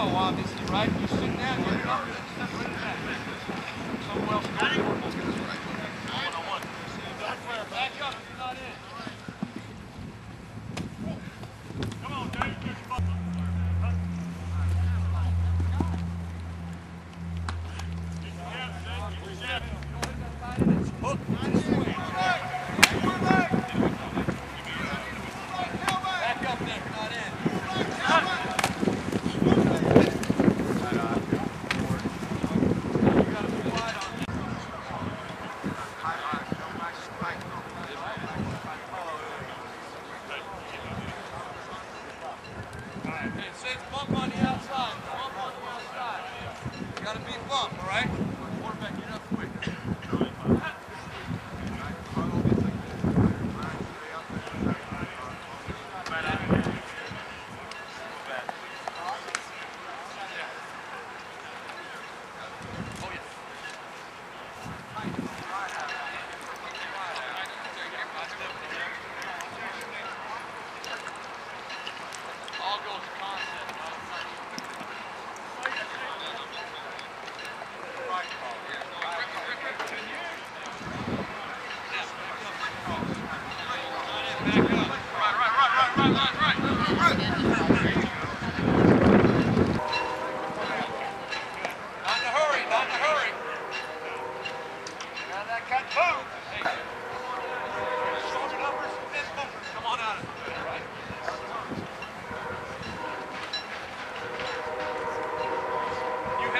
Go, obviously, right.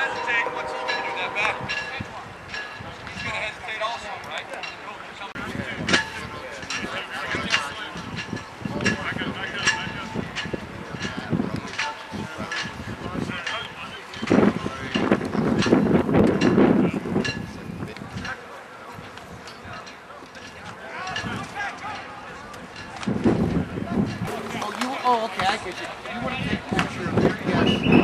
hesitate, what's he going to do? That back? He's going to hesitate also, right? Oh, you, oh, okay, I get you. You want to take a picture of your guest?